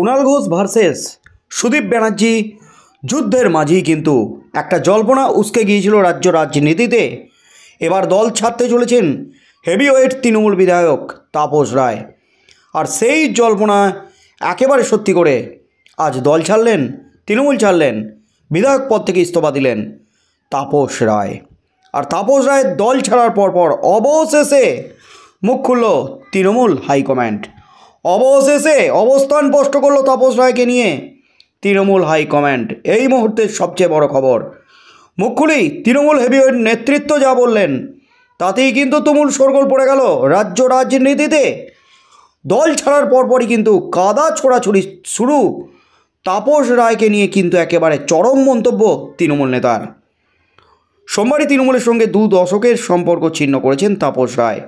Kunal Ghosh versus Sudip Banerjee. যুদ্ধের মাঝেই কিন্তু একটা জল্পনা উসকে গিয়েছিল রাজ্য রাজনীতিতে। এবার দল ছাড়তে চলেছেন হেভিওয়েট তৃণমূল বিধায়ক তাপস রায়। আর সেই জল্পনা একেবারে সত্যি করে আজ দল ছাড়লেন, তৃণমূল ছাড়লেন, বিধায়ক পদ থেকে ইস্তফা দিলেন তাপস রায়। আর তাপস রায়ের দল ছাড়ার পরপর অবশেষে মুখ খুলল তৃণমূল হাইকমান্ড। অবশেষে অবস্থান স্পষ্ট করল তাপস রায়কে নিয়ে। তৃণমূল হাইকমান্ড এই মুহূর্তের সবচেয়ে বড় খবর। মুখ খুলেই তৃণমূল হেভিওয়েট নেতৃত্ব যা বললেন, তাতেই কিন্তু তুমুল শোরগোল পড়ে গেল রাজ্য রাজনীতিতে। দল ছাড়ার পরপরই কিন্তু কাদা ছোড়াছুড়ি শুরু। তাপস রায়কে নিয়ে কিন্তু একেবারে চরম মন্তব্য তৃণমূল নেতার। সোমবারই তৃণমূলের সঙ্গে দু দশকের সম্পর্ক ছিন্ন করেছেন তাপস রায়।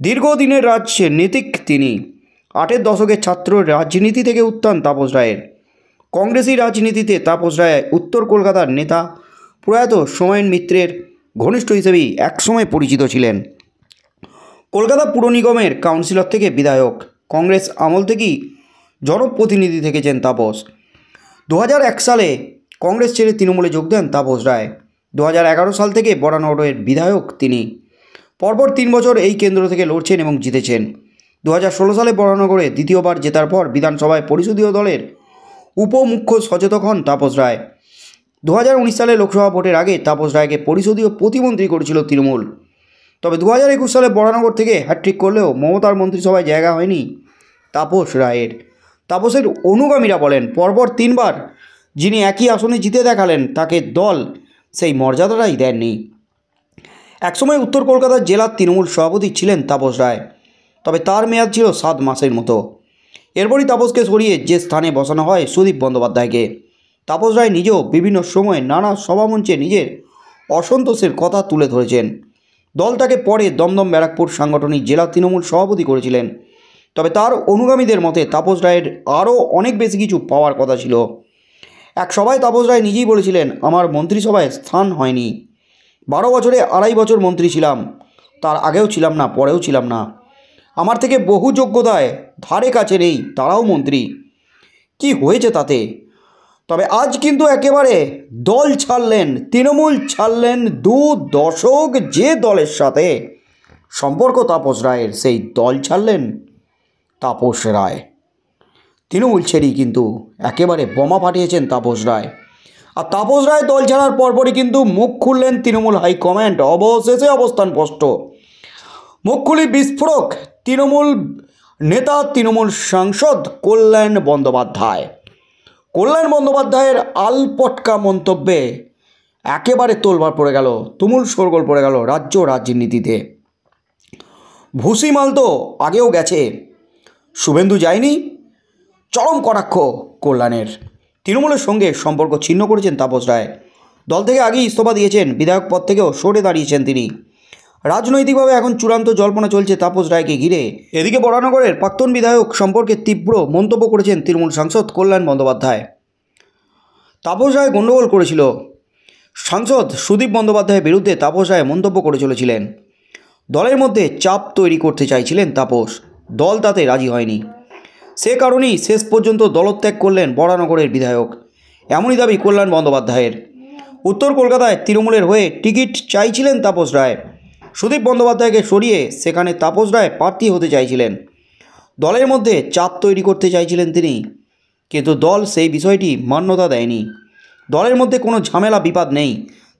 দীর্ঘদিনের রাজনীতিক তিনি। আটের দশকের ছাত্র রাজনীতি থেকে উত্থান তাপস রায়ের। কংগ্রেসি রাজনীতিতে তাপস রায় উত্তর কলকাতার নেতা। প্রয়াত সোমেন মিত্রের ঘনিষ্ঠ হিসেবেই একসময় পরিচিত ছিলেন। কলকাতা পুর নিগমের কাউন্সিলর থেকে বিধায়ক। কংগ্রেস আমল থেকেই জনপ্রতিনিধি থেকেছেন তাপস। দু সালে কংগ্রেস ছেড়ে তৃণমূলে যোগ দেন তাপস রায়। দু হাজার এগারো সাল থেকে বরানগরের বিধায়ক তিনি। পরপর তিন বছর এই কেন্দ্র থেকে লড়ছেন এবং জিতেছেন। দু হাজার ষোলো সালে বরানগরে দ্বিতীয়বার জেতার পর বিধানসভায় পরিষদীয় দলের উপমুখ্য সচেতক হন তাপস রায়। দু হাজার উনিশ সালে লোকসভা ভোটের আগে তাপস রায়কে পরিষদীয় প্রতিমন্ত্রী করেছিল তৃণমূল। তবে দু হাজার একুশ সালে বরানগর থেকে হ্যাট্রিক করলেও মমতার মন্ত্রিসভায় জায়গা হয়নি তাপস রায়ের। তাপসের অনুগামীরা বলেন, পরপর তিনবার যিনি একই আসনে জিতে দেখালেন, তাকে দল সেই মর্যাদাটাই দেননি। একসময় উত্তর কলকাতার জেলার তৃণমূল সভাপতি ছিলেন তাপস রায়। তবে তার মেয়াদ ছিল সাত মাসের মতো। এরপরই তাপসকে সরিয়ে যে স্থানে বসানো হয় সুদীপ বন্দ্যোপাধ্যায়কে। তাপস রায় নিজেও বিভিন্ন সময়ে নানা সভামঞ্চে নিজের অসন্তোষের কথা তুলে ধরেছেন। দল তাকে পরে দমদম ব্যারাকপুর সাংগঠনিক জেলা তৃণমূল সভাপতি করেছিলেন। তবে তার অনুগামীদের মতে তাপস রায়ের আরও অনেক বেশি কিছু পাওয়ার কথা ছিল। এক সভায় তাপস রায় নিজেই বলেছিলেন, আমার মন্ত্রিসভায় স্থান হয়নি। বারো বছরে আড়াই বছর মন্ত্রী ছিলাম। তার আগেও ছিলাম না, পরেও ছিলাম না। আমার থেকে বহু যোগ্যতায় ধারে কাছে নেই তারাও মন্ত্রী। কি হয়েছে তাতে? তবে আজ কিন্তু একেবারে দল ছাড়লেন, তৃণমূল ছাড়লেন দু দশক যে দলের সাথে। সম্পর্ক তাপস রায়ের, সেই দল ছাড়লেন তাপস রায়। তৃণমূল ছেড়েই কিন্তু একেবারে বোমা পাঠিয়েছেন তাপস রায়। আর তাপস রায় দল ছাড়ার পরপরই কিন্তু মুখ খুললেন তৃণমূল হাইকমান্ড। অবশেষে অবস্থান স্পষ্ট। মুখ খুলি বিস্ফোরক তৃণমূল নেতা, তৃণমূল সাংসদ কল্যাণ বন্দ্যোপাধ্যায়। কল্যাণ বন্দ্যোপাধ্যায়ের আলপটকা মন্তব্যে একেবারে তোলবার পড়ে গেল, তুমুল শোরগোল পড়ে গেল রাজ্য রাজনীতিতে। ভুসি মাল তো আগেও গেছে। শুভেন্দু যায়নি, চরম কটাক্ষ কল্যাণের। তৃণমূলের সঙ্গে সম্পর্ক ছিন্ন করেছেন তাপস রায়। দল থেকে আগেই ইস্তফা দিয়েছেন, বিধায়ক পদ থেকেও সরে দাঁড়িয়েছেন তিনি। রাজনৈতিকভাবে এখন চূড়ান্ত জল্পনা চলছে তাপস রায়কে ঘিরে। এদিকে বরানগরের প্রাক্তন বিধায়ক সম্পর্কে তীব্র মন্তব্য করেছেন তৃণমূল সাংসদ কল্যাণ বন্দ্যোপাধ্যায়। তাপস রায় গণ্ডগোল করেছিল। সাংসদ সুদীপ বন্দ্যোপাধ্যায়ের বিরুদ্ধে তাপস রায় মন্তব্য করে চলেছিলেন। দলের মধ্যে চাপ তৈরি করতে চাইছিলেন তাপস। দল তাতে রাজি হয়নি। সে কারণেই শেষ পর্যন্ত দলত্যাগ করলেন বরানগরের বিধায়ক। এমনই দাবি কল্যাণ বন্দ্যোপাধ্যায়ের। উত্তর কলকাতায় তৃণমূলের হয়ে টিকিট চাইছিলেন তাপস রায়। সুদীপ বন্দ্যোপাধ্যায়কে সরিয়ে সেখানে তাপস রায় প্রার্থী হতে চাইছিলেন। দলের মধ্যে চাপ তৈরি করতে চাইছিলেন তিনি, কিন্তু দল সেই বিষয়টি মান্যতা দেয়নি। দলের মধ্যে কোনো ঝামেলা বিবাদ নেই।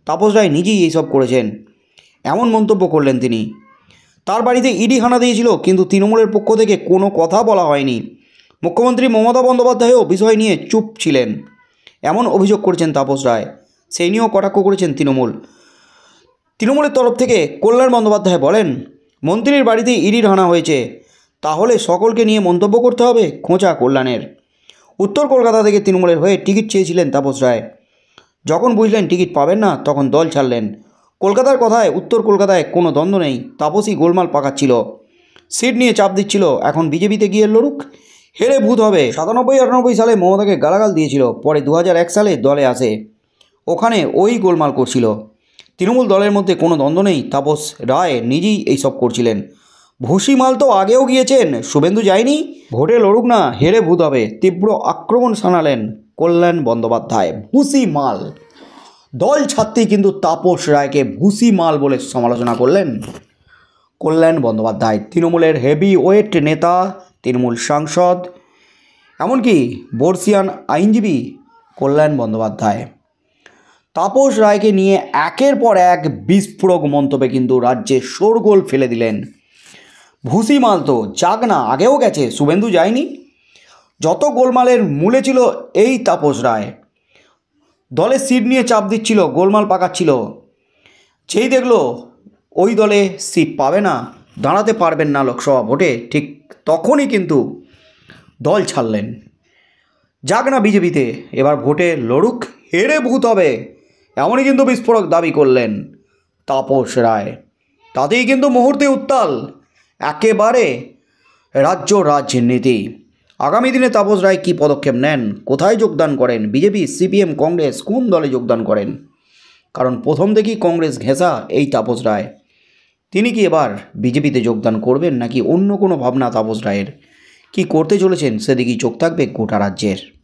তাপস রায় নিজেই এইসব করেছেন। এমন মন্তব্য করলেন তিনি। তার বাড়িতে ইডি হানা দিয়েছিল, কিন্তু তৃণমূলের পক্ষ থেকে কোনো কথা বলা হয়নি। মুখ্যমন্ত্রী মমতা বন্দ্যোপাধ্যায়ও বিষয় নিয়ে চুপ ছিলেন। এমন অভিযোগ করেছেন তাপস রায়। সেই নিয়েও কটাক্ষ করেছেন তৃণমূল। তৃণমূলের তরফ থেকে কল্যাণ বন্দ্যোপাধ্যায় বলেন, মন্ত্রীর বাড়িতে ইডির হানা হয়েছে, তাহলে সকলকে নিয়ে মন্তব্য করতে হবে খোঁচা কল্যাণের। উত্তর কলকাতা থেকে তৃণমূলের হয়ে টিকিট চেয়েছিলেন তাপস রায়। যখন বুঝলেন টিকিট পাবেন না, তখন দল ছাড়লেন। কলকাতার কথায় উত্তর কলকাতায় কোনো দ্বন্দ্ব নেই, তাপসই গোলমাল পাকাচ্ছিল। সিট নিয়ে চাপ দিচ্ছিল, এখন বিজেপিতে গিয়ে লড়ুক। হেরে ভূত হবে। সাতানব্বই, আটানব্বই সালে মমতাকে গালাগাল দিয়েছিল, পরে দু হাজার এক সালে দলে আসে। ওখানে ওই গোলমাল করছিল। তৃণমূল দলের মধ্যে কোনো দ্বন্দ্ব নেই। তাপস রায় নিজেই এইসব করছিলেন। ভুসিমাল তো আগেও গিয়েছেন। শুভেন্দু যায়নি। ভোটে লড়ুক না, হেরে ভূত হবে। তীব্র আক্রমণ শানালেন কল্যাণ বন্দ্যোপাধ্যায়। ভুসিমাল দল ছাড়তেই কিন্তু তাপস রায়কে ভুসিমাল বলে সমালোচনা করলেন। কল্যাণ বন্দ্যোপাধ্যায়, তৃণমূলের হেভি ওয়েট নেতা, তৃণমূল সাংসদ, এমনকি বর্ষিয়ান আইনজীবী কল্যাণ বন্দ্যোপাধ্যায়। তাপস রায়কে নিয়ে একের পর এক বিস্ফোরক মন্তব্যে কিন্তু রাজ্যে শোরগোল ফেলে দিলেন। ভুসিমাল তো যাক না আগেও গেছে, শুভেন্দু যায়নি। যত গোলমালের মূলে ছিল এই তাপস রায়। দলের সিট নিয়ে চাপ দিচ্ছিল, গোলমাল পাকাচ্ছিল। যেই দেখল ওই দলে সিট পাবে না, দাঁড়াতে পারবেন না লোকসভা ভোটে, ঠিক তখনই কিন্তু দল ছাড়লেন। যাক না বিজেপিতে, এবার ভোটে লড়ুক, হেরে ভূত হবে। এমনই কিন্তু বিস্ফোরক দাবি করলেন তাপস রায়। তাতেই কিন্তু মুহূর্তে উত্তাল, একেবারে রাজ্য রাজনীতি। আগামী দিনে তাপস রায় কী পদক্ষেপ নেন, কোথায় যোগদান করেন, বিজেপি, সিপিএম, কংগ্রেস কোন দলে যোগদান করেন? কারণ প্রথম থেকেই কংগ্রেস ঘেঁষা এই তাপস রায়। তিনি কি এবার বিজেপিতে যোগদান করবেন নাকি অন্য কোনো ভাবনা তাপস রায়ের? কি করতে চলেছেন সেদিকেই চোখ থাকবে গোটা রাজ্যের।